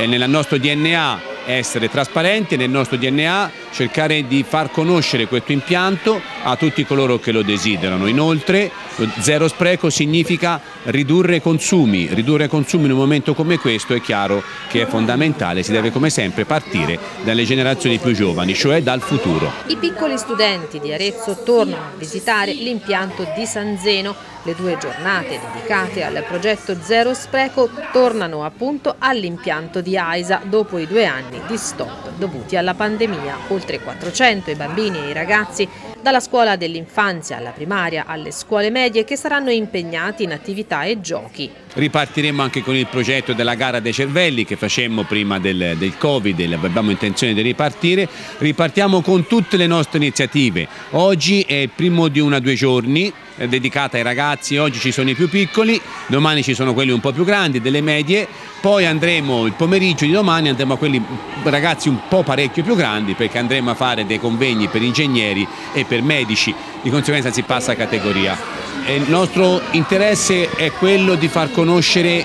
È nel nostro DNA essere trasparenti, nel nostro DNA cercare di far conoscere questo impianto a tutti coloro che lo desiderano. Inoltre zero spreco significa ridurre consumi, ridurre consumi in un momento come questo è chiaro che è fondamentale, si deve come sempre partire dalle generazioni più giovani, cioè dal futuro. I piccoli studenti di Arezzo tornano a visitare l'impianto di San Zeno le due giornate dedicate al progetto Zero Spreco tornano appunto all'impianto di AISA dopo i due anni di stop dovuti alla pandemia. Oltre 400 i bambini e i ragazzi dalla scuola dell'infanzia alla primaria alle scuole medie che saranno impegnati in attività e giochi. Ripartiremo anche con il progetto della gara dei cervelli che facemmo prima del, del Covid, abbiamo intenzione di ripartire. Ripartiamo con tutte le nostre iniziative. Oggi è il primo di una due giorni dedicata ai ragazzi, oggi ci sono i più piccoli, domani ci sono quelli un po' più grandi, delle medie, poi andremo il pomeriggio di domani andremo a quelli ragazzi un po' parecchio più grandi perché andremo a fare dei convegni per ingegneri e per medici, di conseguenza si passa a categoria. E il nostro interesse è quello di far conoscere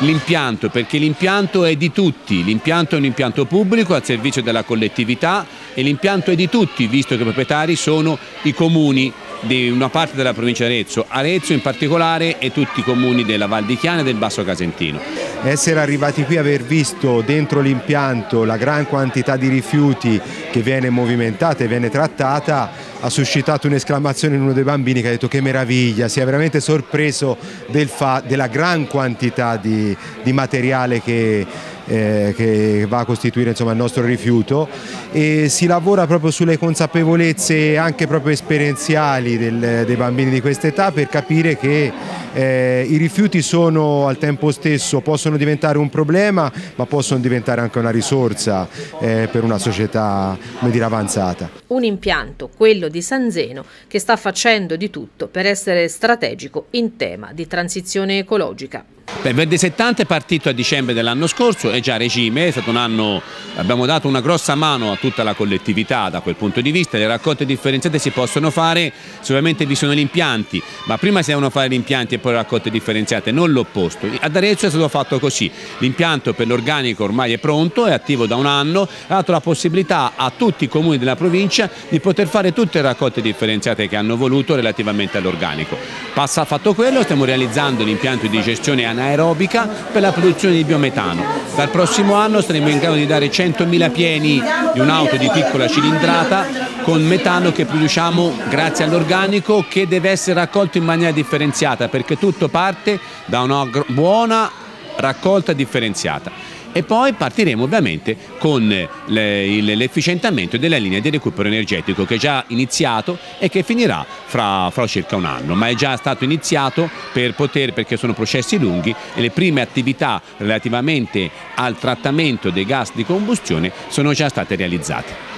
l'impianto perché l'impianto è di tutti, l'impianto è un impianto pubblico al servizio della collettività e l'impianto è di tutti visto che i proprietari sono i comuni di una parte della provincia di Arezzo, Arezzo in particolare e tutti i comuni della Val di Chiana e del Basso Casentino. Essere arrivati qui, aver visto dentro l'impianto la gran quantità di rifiuti che viene movimentata e viene trattata ha suscitato un'esclamazione in uno dei bambini che ha detto che meraviglia, si è veramente sorpreso del della gran quantità di, di materiale che eh, che va a costituire insomma, il nostro rifiuto. E si lavora proprio sulle consapevolezze anche proprio esperienziali del, dei bambini di questa età per capire che eh, i rifiuti sono al tempo stesso, possono diventare un problema ma possono diventare anche una risorsa eh, per una società dire, avanzata. Un impianto, quello di San Zeno, che sta facendo di tutto per essere strategico in tema di transizione ecologica. Beh, Verde 70 è partito a dicembre dell'anno scorso, è già a regime, è stato un anno, abbiamo dato una grossa mano a tutta la collettività da quel punto di vista, le raccolte differenziate si possono fare se ovviamente vi sono gli impianti, ma prima si devono fare gli impianti e poi le raccolte differenziate, non l'opposto. Ad Arezzo è stato fatto così, l'impianto per l'organico ormai è pronto, è attivo da un anno, ha dato la possibilità a tutti i comuni della provincia di poter fare tutte le raccolte differenziate che hanno voluto relativamente all'organico. Passa fatto quello, stiamo realizzando l'impianto di gestione anaerobica anaerobica per la produzione di biometano. Dal prossimo anno saremo in grado di dare 100.000 pieni di un'auto di piccola cilindrata con metano che produciamo grazie all'organico che deve essere raccolto in maniera differenziata perché tutto parte da una buona raccolta differenziata e poi partiremo ovviamente con l'efficientamento della linea di recupero energetico che è già iniziato e che finirà fra, fra circa un anno, ma è già stato iniziato per poter, perché sono processi lunghi e le prime attività relativamente al trattamento dei gas di combustione sono già state realizzate.